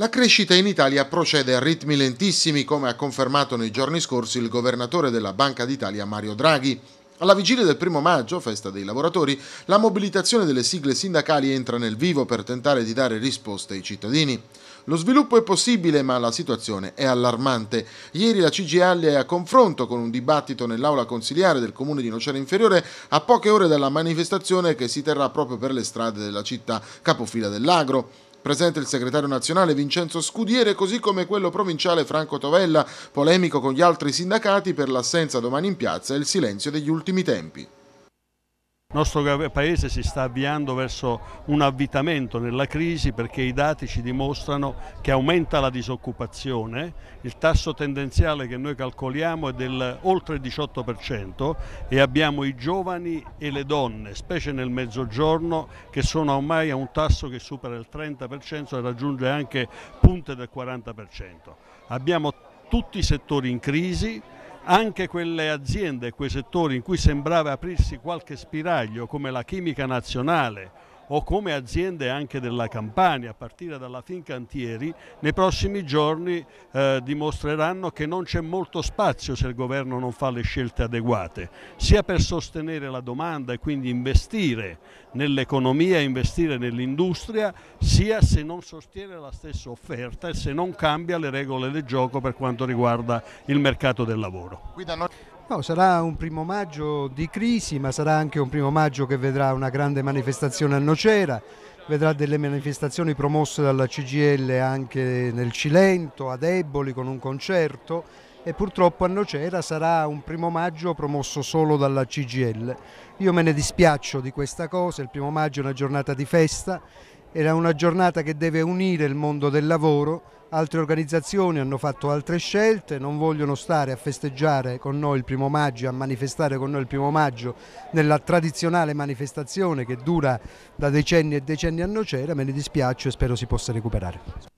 La crescita in Italia procede a ritmi lentissimi, come ha confermato nei giorni scorsi il governatore della Banca d'Italia Mario Draghi. Alla vigilia del primo maggio, festa dei lavoratori, la mobilitazione delle sigle sindacali entra nel vivo per tentare di dare risposte ai cittadini. Lo sviluppo è possibile, ma la situazione è allarmante. Ieri la CGL è a confronto con un dibattito nell'aula consiliare del comune di Nocera Inferiore a poche ore dalla manifestazione che si terrà proprio per le strade della città capofila dell'Agro. Presente il segretario nazionale Vincenzo Scudiere, così come quello provinciale Franco Tovella, polemico con gli altri sindacati per l'assenza domani in piazza e il silenzio degli ultimi tempi. Il nostro Paese si sta avviando verso un avvitamento nella crisi perché i dati ci dimostrano che aumenta la disoccupazione, il tasso tendenziale che noi calcoliamo è del oltre il 18% e abbiamo i giovani e le donne, specie nel mezzogiorno, che sono ormai a un tasso che supera il 30% e raggiunge anche punte del 40%. Abbiamo tutti i settori in crisi, anche quelle aziende, quei settori in cui sembrava aprirsi qualche spiraglio come la chimica nazionale o come aziende anche della Campania, a partire dalla Fincantieri, nei prossimi giorni eh, dimostreranno che non c'è molto spazio se il governo non fa le scelte adeguate, sia per sostenere la domanda e quindi investire nell'economia, investire nell'industria, sia se non sostiene la stessa offerta e se non cambia le regole del gioco per quanto riguarda il mercato del lavoro. No, sarà un primo maggio di crisi, ma sarà anche un primo maggio che vedrà una grande manifestazione a Nocera, vedrà delle manifestazioni promosse dalla CGL anche nel Cilento, ad Eboli con un concerto e purtroppo a Nocera sarà un primo maggio promosso solo dalla CGL. Io me ne dispiaccio di questa cosa, il primo maggio è una giornata di festa, era una giornata che deve unire il mondo del lavoro altre organizzazioni hanno fatto altre scelte, non vogliono stare a festeggiare con noi il primo maggio, a manifestare con noi il primo maggio nella tradizionale manifestazione che dura da decenni e decenni a Nocera, me ne dispiace e spero si possa recuperare.